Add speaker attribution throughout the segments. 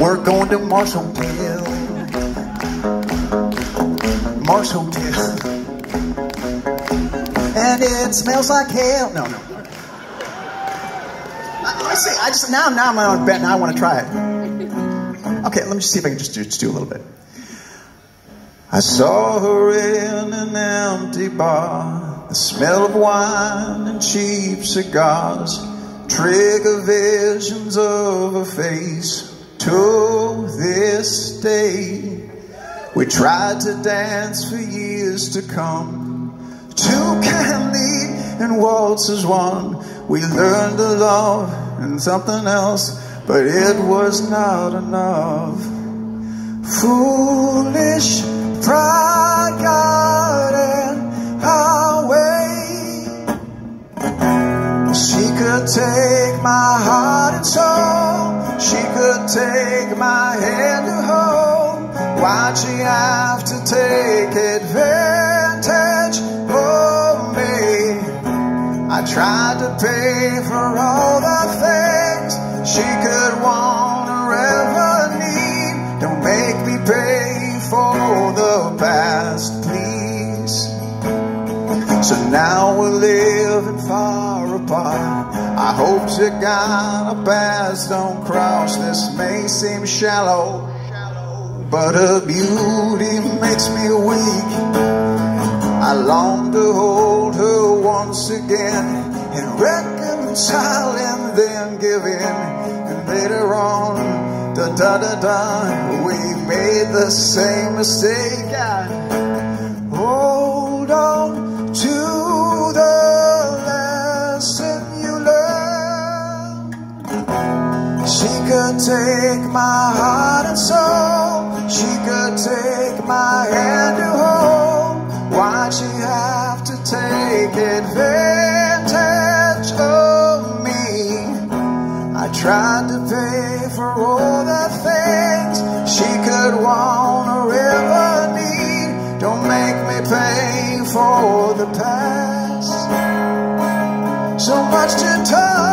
Speaker 1: We're going to Mars Hotel. Mars Hotel. And it smells like hell. No, no. I, I see. I just now now I'm on bet. Now I want to try it. Okay, let me just see if I can just do, just do a little bit. I saw her in an empty bar, the smell of wine and cheap cigars, trigger visions of her face. To this day, we tried to dance for years to come. Two can lead and waltz waltzes one. We learned to love and something else, but it was not enough. Foolish She could take my heart and soul. She could take my hand to hold. Why'd she have to take advantage of me? I tried to pay for all the things she could apart. I hope to God our paths don't cross. This may seem shallow, but her beauty makes me weak. I long to hold her once again and reconcile and then give in. And later on, da da da da, we made the same mistake. Take my heart and soul. She could take my hand to hold. Why'd she have to take advantage of me? I tried to pay for all the things she could want or ever need. Don't make me pay for the past. So much to tell.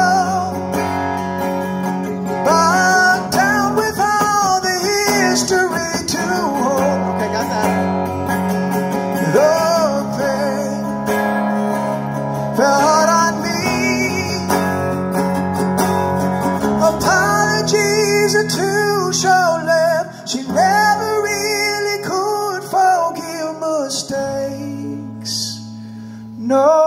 Speaker 1: Bogged Apologies are too short-lived. She never really could forgive mistakes. No.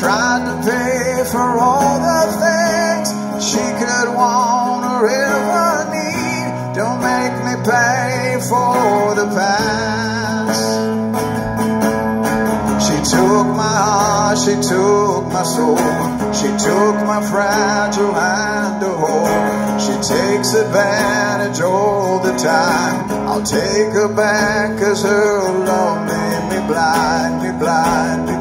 Speaker 1: Tried to pay for all the things she could want or ever need. Don't make me pay for the past. She took my heart, she took my soul, she took my fragile hand to hold. She takes advantage all the time. I'll take her back cause her love made me blind.